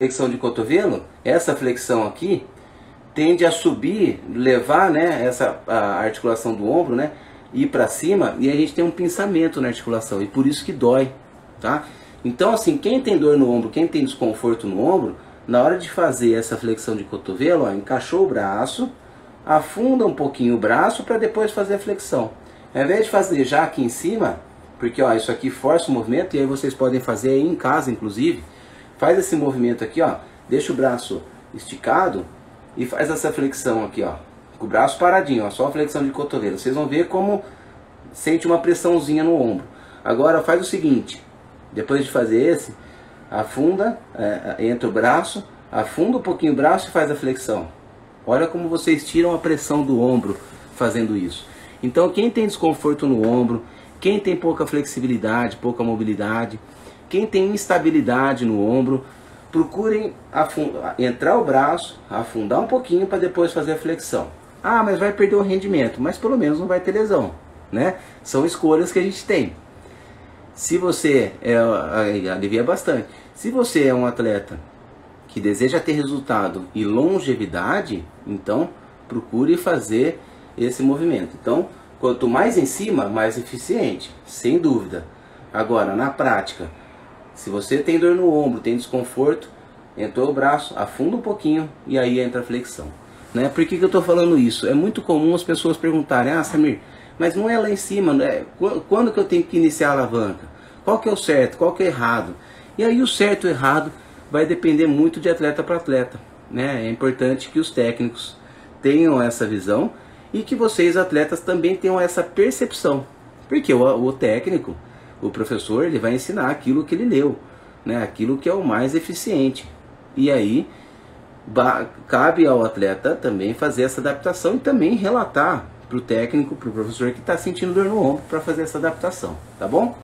flexão de cotovelo, essa flexão aqui tende a subir, levar né, essa a articulação do ombro, né, ir para cima e a gente tem um pinçamento na articulação e por isso que dói, tá? Então assim, quem tem dor no ombro, quem tem desconforto no ombro, na hora de fazer essa flexão de cotovelo, ó, encaixou o braço, afunda um pouquinho o braço para depois fazer a flexão. Ao invés de fazer já aqui em cima, porque ó, isso aqui força o movimento e aí vocês podem fazer aí em casa inclusive, faz esse movimento aqui, ó, deixa o braço esticado e faz essa flexão aqui, ó, com o braço paradinho, ó, só a flexão de cotovelo. Vocês vão ver como sente uma pressãozinha no ombro. Agora faz o seguinte, depois de fazer esse, afunda, é, é, entra o braço, afunda um pouquinho o braço e faz a flexão. Olha como vocês tiram a pressão do ombro fazendo isso. Então quem tem desconforto no ombro, quem tem pouca flexibilidade, pouca mobilidade, quem tem instabilidade no ombro, procurem entrar o braço, afundar um pouquinho para depois fazer a flexão. Ah, mas vai perder o rendimento, mas pelo menos não vai ter lesão, né? São escolhas que a gente tem. Se você é, alivia bastante. Se você é um atleta que deseja ter resultado e longevidade, então procure fazer esse movimento. Então, quanto mais em cima, mais eficiente, sem dúvida. Agora, na prática, se você tem dor no ombro, tem desconforto, entrou o braço, afunda um pouquinho e aí entra a flexão. Né? Por que, que eu estou falando isso? É muito comum as pessoas perguntarem, ah Samir, mas não é lá em cima, é, quando que eu tenho que iniciar a alavanca? Qual que é o certo, qual que é o errado? E aí o certo e o errado vai depender muito de atleta para atleta. Né? É importante que os técnicos tenham essa visão e que vocês atletas também tenham essa percepção. Porque o, o técnico, o professor ele vai ensinar aquilo que ele leu, né? aquilo que é o mais eficiente. E aí cabe ao atleta também fazer essa adaptação e também relatar para o técnico, para o professor que está sentindo dor no ombro para fazer essa adaptação, tá bom?